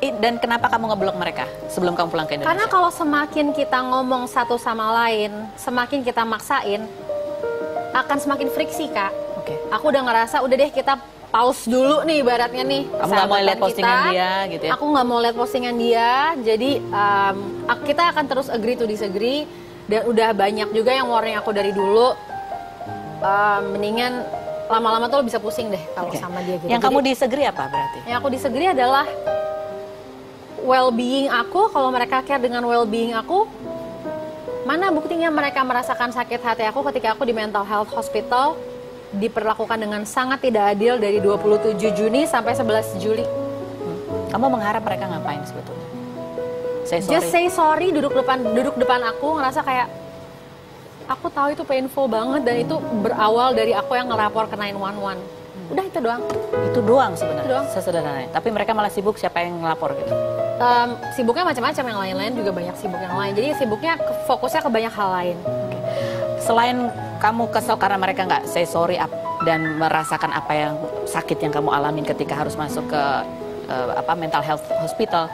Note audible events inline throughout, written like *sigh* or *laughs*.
Dan kenapa kamu ngeblok mereka sebelum kamu pulang ke Indonesia? Karena kalau semakin kita ngomong satu sama lain, semakin kita maksain, akan semakin friksi kak. Oke. Aku udah ngerasa, udah deh kita pause dulu nih ibaratnya nih. Kamu nggak mau lihat postingan kita. dia gitu ya? Aku nggak mau lihat postingan dia, jadi um, kita akan terus agree to disagree. Dan udah banyak juga yang warning aku dari dulu. Um, mendingan lama-lama tuh lo bisa pusing deh kalau Oke. sama dia gitu. Yang Jadi- kamu disagree apa berarti? yang aku disagree adalah well-being aku, kalau mereka care dengan well-being aku, mana buktinya mereka merasakan sakit hati aku ketika aku di mental health hospital diperlakukan dengan sangat tidak adil dari 27 Juni sampai 11 Juli. Kamu mengharap mereka ngapain sebetulnya? Say sorry. Just say sorry duduk depan duduk depan aku ngerasa kayak aku tahu itu painful banget dan itu berawal dari aku yang ngelapor ke 911. Udah itu doang. Itu doang sebenarnya. Sesederhananya. Tapi mereka malah sibuk siapa yang ngelapor gitu. Em, sibuknya macam-macam yang lain-lain juga banyak sibuk yang lain. Jadi sibuknya fokusnya ke banyak hal lain. Selain kamu kesel karena mereka nggak say sorry up dan merasakan apa yang sakit yang kamu alamin ketika harus masuk ke eh, apa mental health hospital,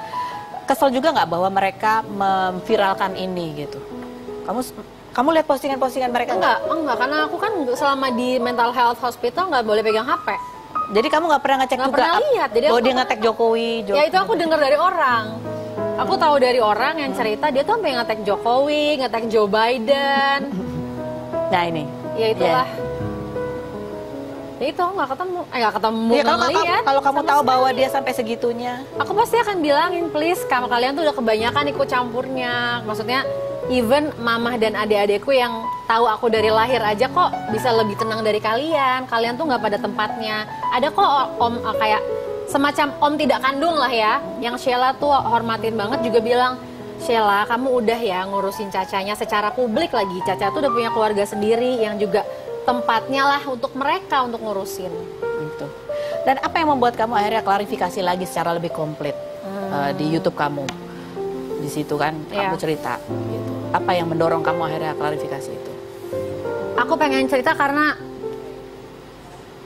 kesel juga nggak bahwa mereka memviralkan ini gitu? Kamu kamu lihat postingan-postingan mereka nggak? Enggak, enggak karena aku kan selama di mental health hospital nggak boleh pegang HP. Jadi kamu nggak pernah ngecek Nggak juga pernah lihat, jadi bahwa aku dia ngetek Jokowi, Jokowi. Ya itu aku dengar dari orang. Aku tahu dari orang yang cerita dia tuh sampai ngetek Jokowi, ngetek Joe Biden. Nah ini. Ya itulah. Ya itu nggak ketemu, eh nggak ketemu, Ya, nggak kalau, kamu- kalau kamu tahu sekali. bahwa dia sampai segitunya, aku pasti akan bilangin please kamu kalian tuh udah kebanyakan ikut campurnya maksudnya even mamah dan adik-adikku yang tahu aku dari lahir aja kok bisa lebih tenang dari kalian. Kalian tuh nggak pada tempatnya. Ada kok om eh, kayak semacam om tidak kandung lah ya yang Sheila tuh hormatin banget juga bilang Sheila kamu udah ya ngurusin cacanya secara publik lagi. Caca tuh udah punya keluarga sendiri yang juga tempatnya lah untuk mereka untuk ngurusin. Gitu. Dan apa yang membuat kamu akhirnya klarifikasi lagi secara lebih komplit eh, di YouTube kamu? Di situ kan kamu Iya. cerita gitu. Apa yang mendorong kamu akhirnya klarifikasi itu? aku pengen cerita karena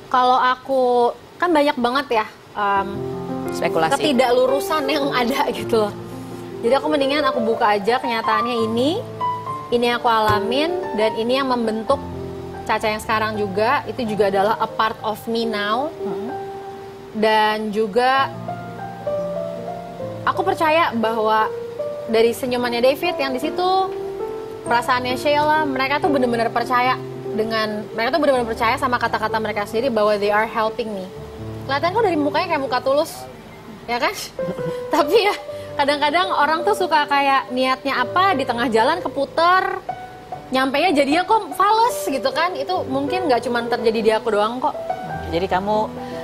kalau aku kan banyak banget ya um, Spekulasi. ketidaklurusan yang *laughs* ada gitu loh. Jadi aku mendingan aku buka aja kenyataannya ini, ini yang aku alamin dan ini yang membentuk Caca yang sekarang juga itu juga adalah a part of me now dan juga aku percaya bahwa dari senyumannya David yang di situ perasaannya Sheila mereka tuh bener-bener percaya dengan mereka tuh bener-bener percaya sama kata-kata mereka sendiri bahwa they are helping me. Kelihatan kok dari mukanya kayak muka tulus ya kan? *laughs* Tapi ya kadang-kadang orang tuh suka kayak niatnya apa di tengah jalan keputer nyampe nya jadinya kok fals gitu kan? Itu mungkin nggak cuma terjadi di aku doang kok. Jadi kamu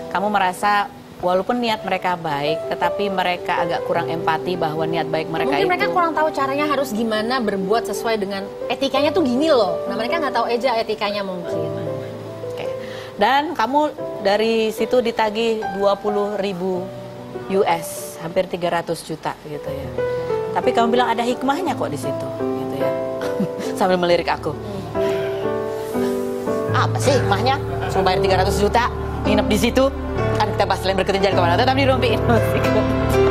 kamu merasa walaupun niat mereka baik, tetapi mereka agak kurang empati bahwa niat baik mereka mungkin itu. mereka kurang tahu caranya harus gimana berbuat sesuai dengan etikanya tuh gini loh nah mereka nggak tahu aja etikanya mungkin Oke. Dan kamu dari situ ditagih 20 ribu US, hampir 300 juta gitu ya. Tapi kamu bilang ada hikmahnya kok di situ, gitu ya. *laughs* Sambil melirik aku. Apa sih hikmahnya? Suruh bayar 300 juta, nginep di situ. Kan kita bahas lain berketin jangan ke mana. Tetap di Rumpi Musik.